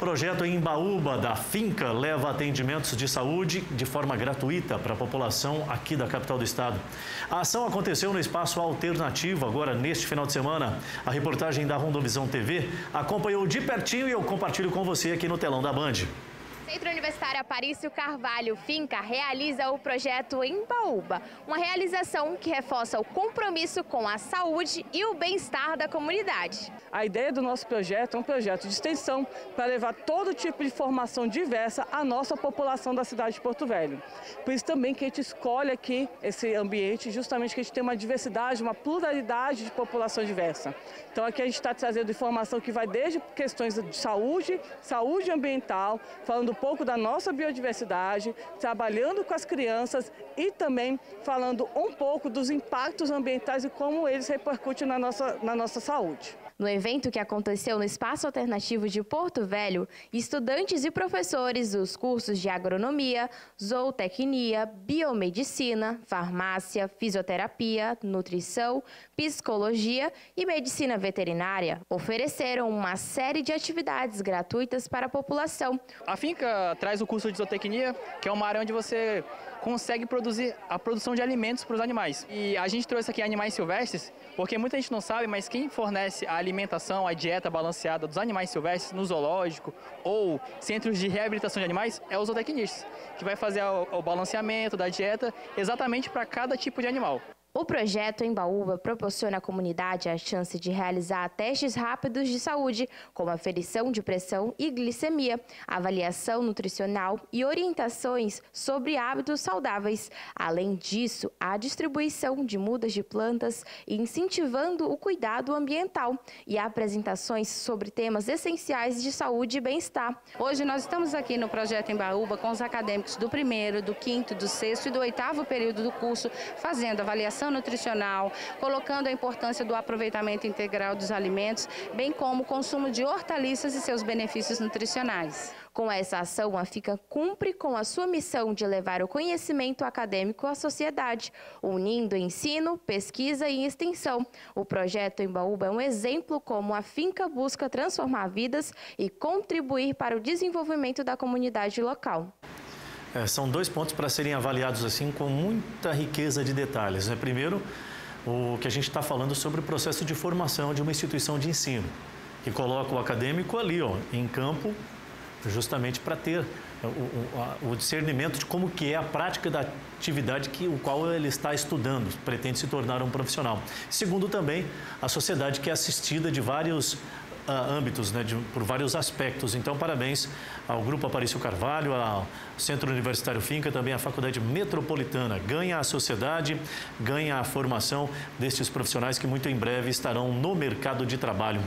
Projeto em Baúba, da Finca, leva atendimentos de saúde de forma gratuita para a população aqui da capital do estado. A ação aconteceu no espaço alternativo, agora neste final de semana. A reportagem da Rondovisão TV acompanhou de pertinho e eu compartilho com você aqui no telão da Band. Centro Universitário Aparício Carvalho Finca realiza o projeto Embaúba, uma realização que reforça o compromisso com a saúde e o bem-estar da comunidade. A ideia do nosso projeto é um projeto de extensão para levar todo tipo de formação diversa à nossa população da cidade de Porto Velho. Por isso também que a gente escolhe aqui esse ambiente, justamente que a gente tem uma diversidade, uma pluralidade de população diversa. Então aqui a gente está trazendo informação que vai desde questões de saúde, saúde ambiental, falando pouco da nossa biodiversidade, trabalhando com as crianças e também falando um pouco dos impactos ambientais e como eles repercutem na nossa, na nossa saúde. No evento que aconteceu no Espaço Alternativo de Porto Velho, estudantes e professores dos cursos de agronomia, zootecnia, biomedicina, farmácia, fisioterapia, nutrição, psicologia e medicina veterinária ofereceram uma série de atividades gratuitas para a população. A finca traz o curso de zootecnia, que é uma área onde você consegue produzir a produção de alimentos para os animais. E a gente trouxe aqui animais silvestres, porque muita gente não sabe, mas quem fornece a alimentação, a dieta balanceada dos animais silvestres no zoológico ou centros de reabilitação de animais é o zootecnista, que vai fazer o balanceamento da dieta exatamente para cada tipo de animal. O projeto Embaúba proporciona à comunidade a chance de realizar testes rápidos de saúde, como aferição de pressão e glicemia, avaliação nutricional e orientações sobre hábitos saudáveis. Além disso, a distribuição de mudas de plantas incentivando o cuidado ambiental e apresentações sobre temas essenciais de saúde e bem-estar. Hoje nós estamos aqui no projeto Embaúba com os acadêmicos do primeiro, do quinto, do sexto e do oitavo período do curso, fazendo avaliação nutricional, colocando a importância do aproveitamento integral dos alimentos, bem como o consumo de hortaliças e seus benefícios nutricionais. Com essa ação, a FICA cumpre com a sua missão de levar o conhecimento acadêmico à sociedade, unindo ensino, pesquisa e extensão. O projeto Embaúba é um exemplo como a FINCA busca transformar vidas e contribuir para o desenvolvimento da comunidade local. É, são dois pontos para serem avaliados assim com muita riqueza de detalhes. Né? Primeiro, o que a gente está falando sobre o processo de formação de uma instituição de ensino, que coloca o acadêmico ali, ó, em campo, justamente para ter o, o, o, discernimento de como que é a prática da atividade que o qual ele está estudando, pretende se tornar um profissional. Segundo também, a sociedade que é assistida de vários âmbitos, né, de, por vários aspectos. Então, parabéns ao Grupo Aparício Carvalho, ao Centro Universitário Finca, também à Faculdade Metropolitana. Ganha a sociedade, ganha a formação destes profissionais que muito em breve estarão no mercado de trabalho.